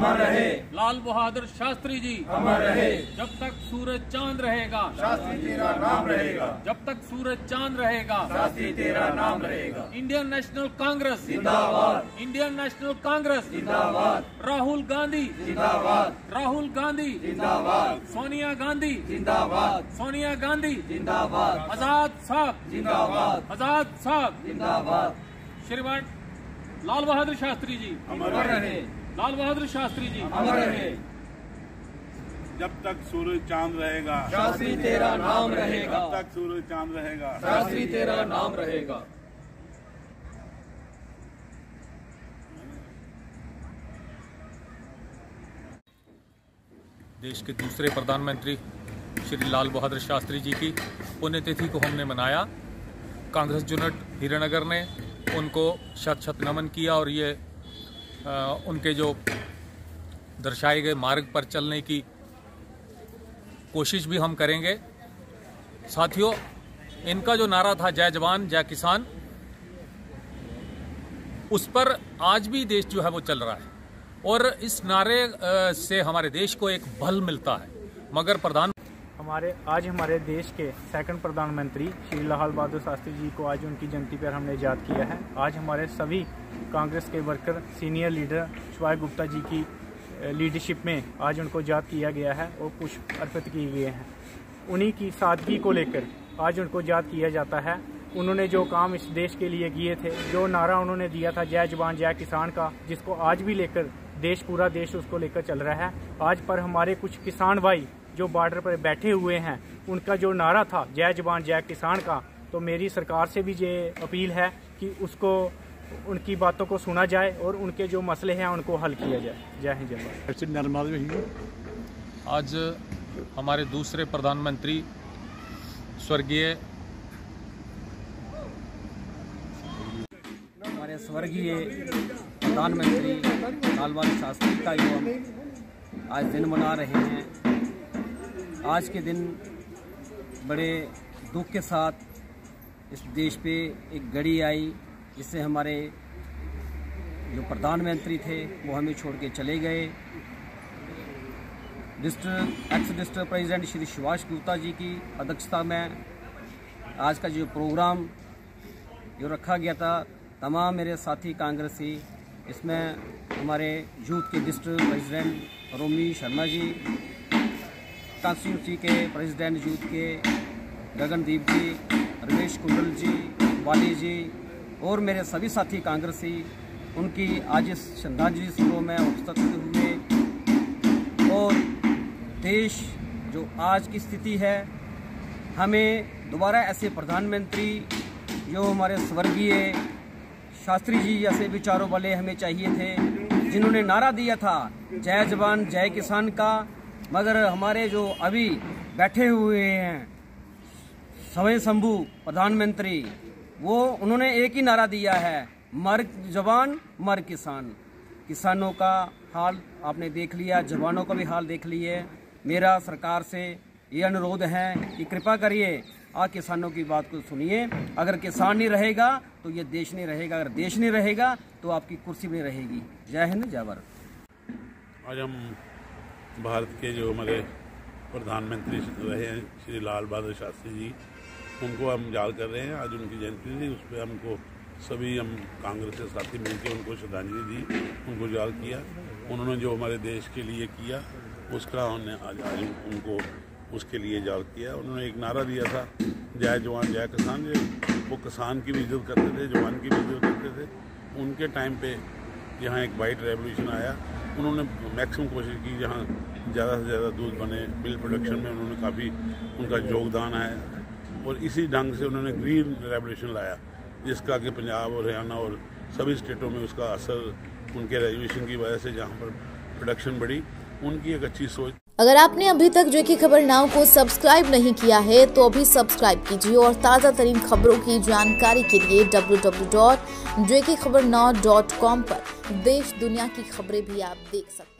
बहादुर शास्त्री जी। अमर रहे। जब तक सूरज चाँद रहेगा। शास्त्री तेरा नाम रहेगा। जब तक सूरज चाँद रहेगा। शास्त्री तेरा नाम रहेगा। इंडियन नेशनल कांग्रेस। जिंदाबाद। इंडियन नेशनल कांग्रेस। जिंदाबाद। राहुल गांधी। जिंदाबाद। राहुल गांधी। जिंदाबाद। सोनिया गांधी। जिंदाबाद। सोनिया गांधी। जिंदाबाद। आज़ाद साहब। जिंदाबाद। आज़ाद साहब। जिंदाबाद। श्रीमान लाल बहादुर शास्त्री जी। अमर रहे। लाल बहादुर शास्त्री जी। अमर रहे जब तक सूरज चाँद रहेगा। शास्त्री तेरा नाम रहेगा। जब तक सूरज चाँद रहेगा। शास्त्री तेरा नाम रहेगा। देश के दूसरे प्रधानमंत्री श्री लाल बहादुर शास्त्री जी की पुण्यतिथि को हमने मनाया। कांग्रेस यूनिट हीरानगर ने उनको शत शत नमन किया और ये उनके जो दर्शाए गए मार्ग पर चलने की कोशिश भी हम करेंगे। साथियों, इनका जो नारा था, जय जवान, जय किसान, उस पर आज भी देश जो है वो चल रहा है। और इस नारे से हमारे देश को एक बल मिलता है। मगर प्रधान हमारे, आज हमारे देश के सेकंड प्रधानमंत्री श्री लाल बहादुर शास्त्री जी को आज उनकी जयंती पर हमने याद किया है। आज हमारे सभी कांग्रेस के वर्कर सीनियर लीडर शिवाय गुप्ता जी की लीडरशिप में आज उनको याद किया गया है और पुष्प अर्पित किए गए हैं। उन्हीं की सादगी को लेकर आज उनको याद किया जाता है। उन्होंने जो काम इस देश के लिए किए थे, जो नारा उन्होंने दिया था, जय जवान, जय किसान का, जिसको आज भी लेकर देश, पूरा देश उसको लेकर चल रहा है। आज पर हमारे कुछ किसान भाई जो बॉर्डर पर बैठे हुए हैं उनका जो नारा था जय जवान जय किसान का तो मेरी सरकार से भी ये अपील है कि उसको उनकी बातों को सुना जाए और उनके जो मसले हैं उनको हल किया जाए। जय हिंद जय भारत। आज हमारे दूसरे प्रधानमंत्री स्वर्गीय हमारे स्वर्गीय प्रधानमंत्री लाल बहादुर शास्त्री का हम आज दिन मना रहे हैं आज के दिन बड़े दुख के साथ इस देश पे एक घड़ी आई, जिससे हमारे जो प्रधानमंत्री थे, वो हमें छोड़ के चले गए। District ex district president Shri Subhash Gupta ji की अध्यक्षता में आज का जो प्रोग्राम जो रखा गया था, तमाम मेरे साथी कांग्रेसी, इसमें हमारे यूथ के district president Romi Sharma ji constituency के, प्रेसिडेंट यूथ के, गगनदीप जी, रमेश कुंडल जी, वाली जी और मेरे सभी साथी कांग्रेसी, उनकी आज इस श्रद्धांजलि समारोह में उपस्थित हुए और देश जो आज की स्थिति है, हमें दोबारा ऐसे प्रधानमंत्री जो हमारे स्वर्गीय शास्त्री जी जैसे विचारों वाले हमें चाहिए थे, जिन्होंने नारा दिया था, जय जवान, जय किसान का मगर हमारे जो अभी बैठे हुए हैं समय शंभू प्रधानमंत्री, वो, उन्होंने एक ही नारा दिया है, मर जवान, मर किसान। किसानों का हाल आपने देख लिया, जवानों का भी हाल देख लिए। मेरा सरकार से ये अनुरोध है कि कृपा करिए, आ किसानों की बात को सुनिए। अगर किसान नहीं रहेगा तो ये देश नहीं रहेगा। अगर देश नहीं रहेगा तो आपकी कुर्सी भी रहेगी। जय हिंद, जय भारत। आज हम भारत के जो हमारे प्रधानमंत्री रहे हैं, श्री लाल बहादुर शास्त्री जी, उनको हम याद कर रहे हैं। आज उनकी जयंती थी, उस पर हमको सभी हम कांग्रेस के साथी मिलकर उनको श्रद्धांजलि दी, उनको याद किया। उन्होंने जो हमारे देश के लिए किया, उसका हमने आज आज उनको उसके लिए याद किया। उन्होंने एक नारा दिया था, जय जवान, जय किसान वो किसान की भी इज़्ज़त करते थे, जवान की भी इज़्ज़त करते थे। उनके टाइम पे यहाँ एक वाइट रेवोल्यूशन आया। उन्होंने मैक्सिमम कोशिश की जहाँ ज़्यादा से ज़्यादा दूध बने मिल्क प्रोडक्शन में उन्होंने काफ़ी उनका योगदान है और इसी ढंग से उन्होंने ग्रीन रेवोल्यूशन लाया, जिसका कि पंजाब और हरियाणा और सभी स्टेटों में उसका असर, उनके रेजुलेशन की वजह से जहाँ पर प्रोडक्शन बढ़ी, उनकी एक अच्छी सोच अगर आपने अभी तक जो की खबर नाव को सब्सक्राइब नहीं किया है तो अभी सब्सक्राइब कीजिए और ताज़ा तरीन खबरों की जानकारी के लिए डब्ल्यू पर देश दुनिया की खबरें भी आप देख सकते हैं।